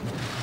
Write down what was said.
you